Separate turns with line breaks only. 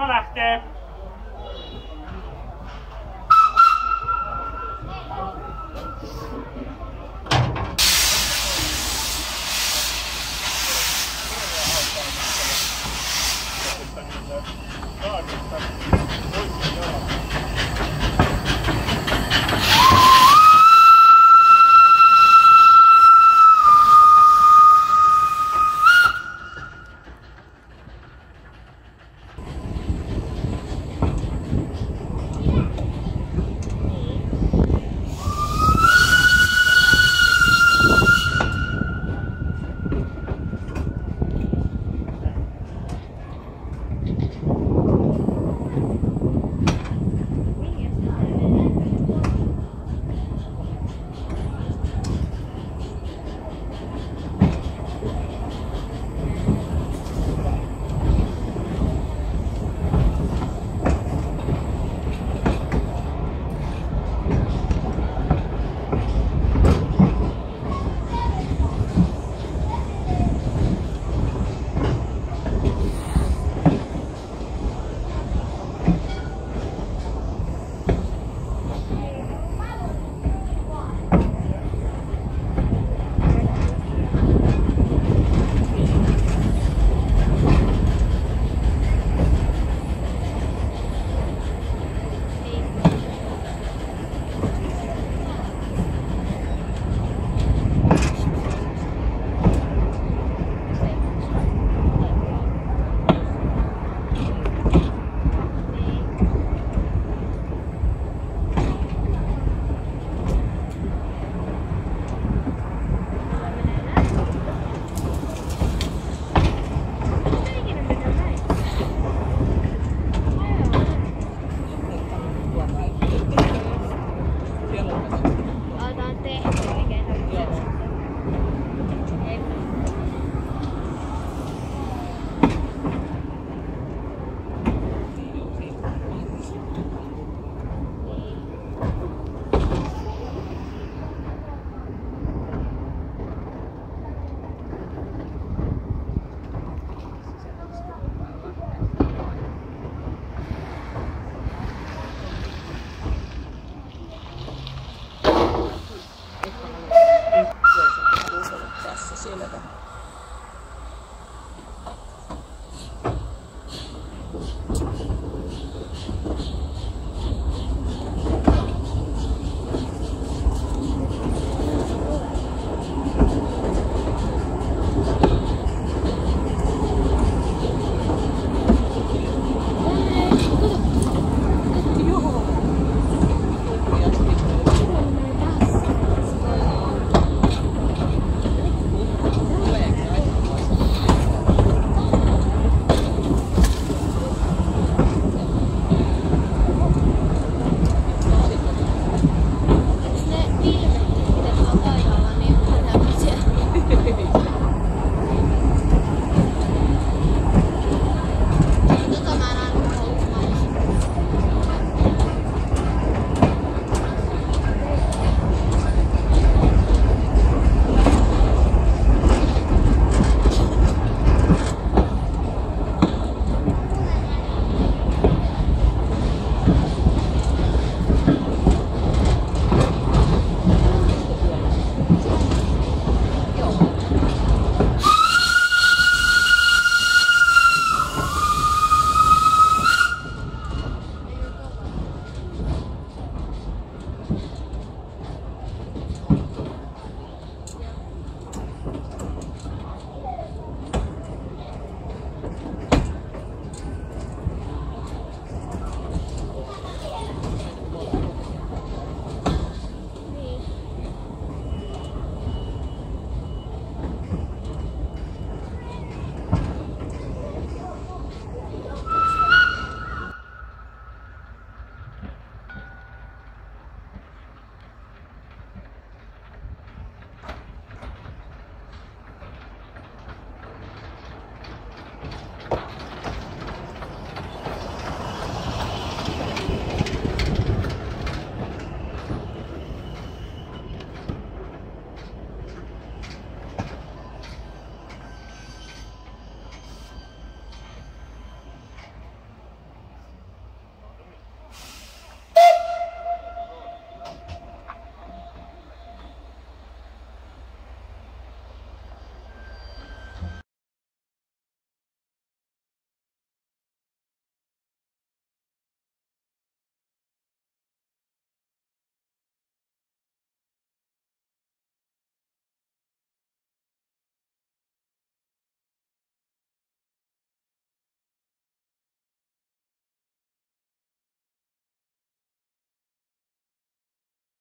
اونا رفته